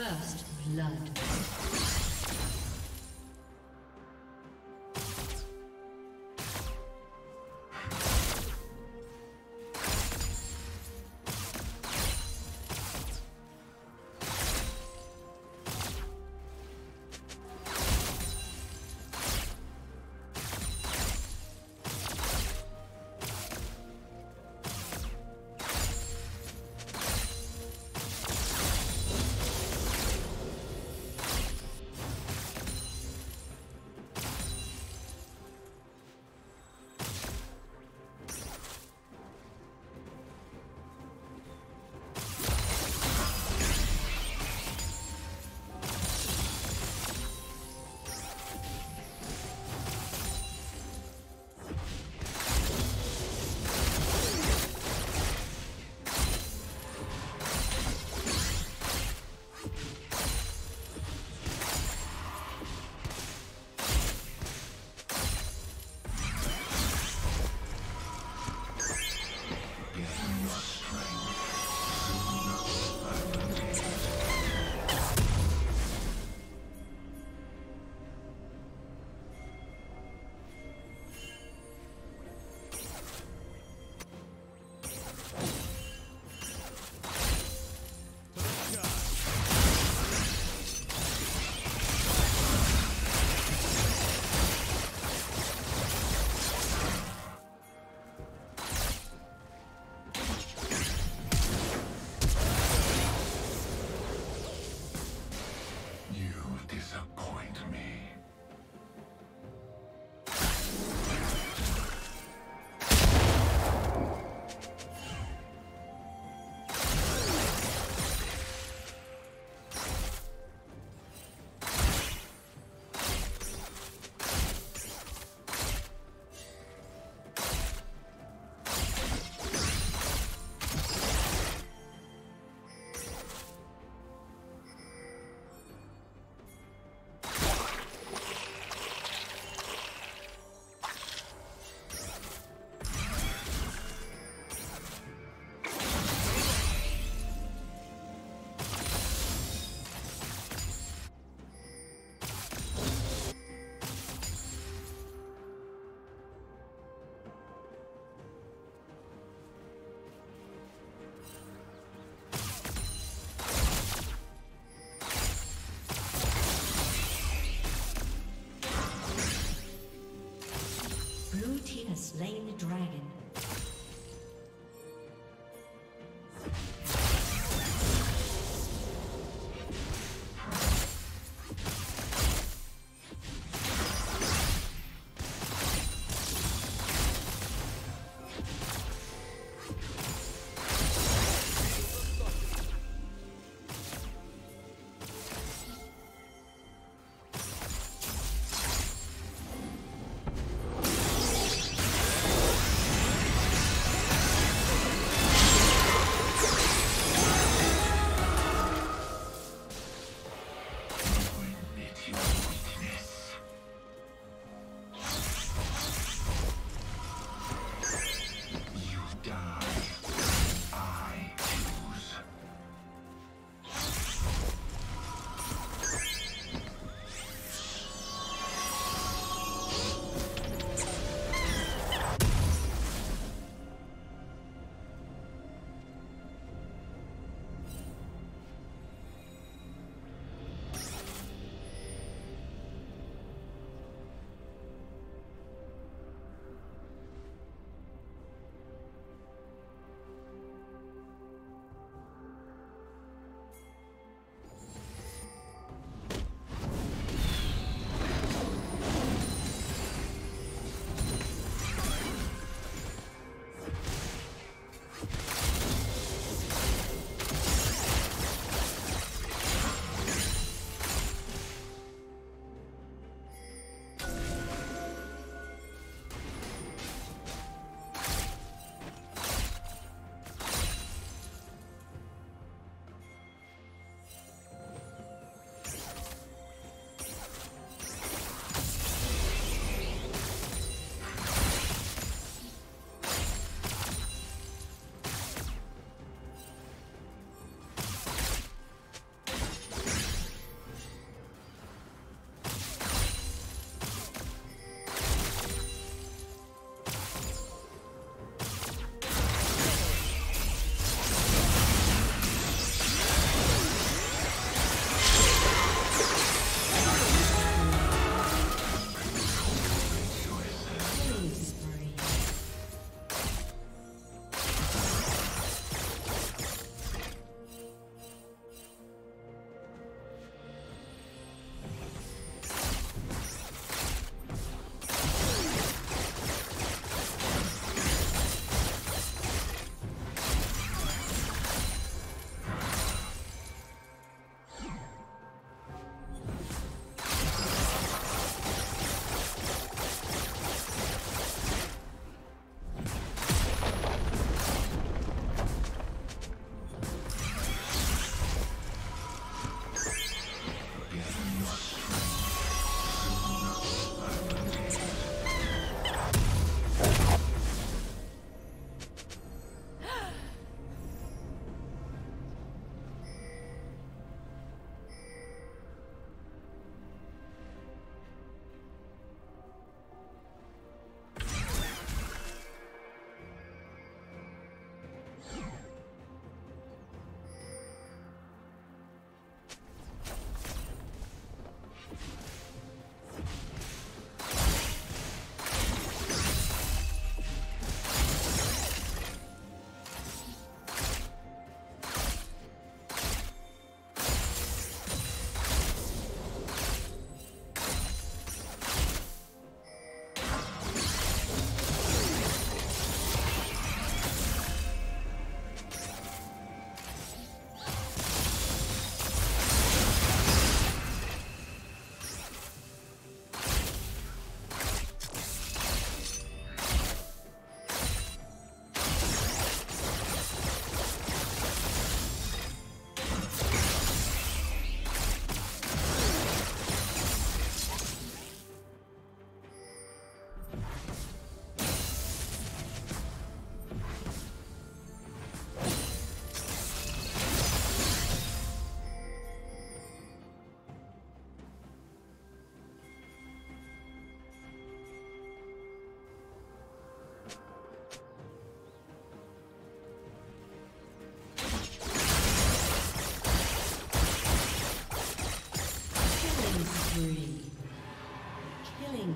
First blood.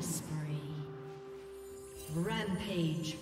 spree. Rampage.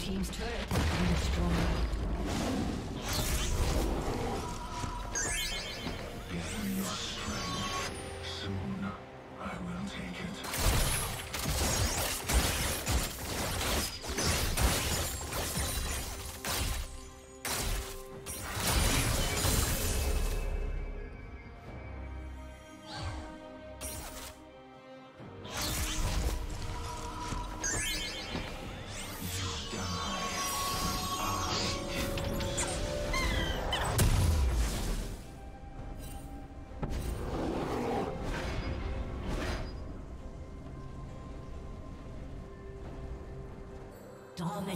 team's turret has been destroyed. Give me your strength. Soon, I will take it.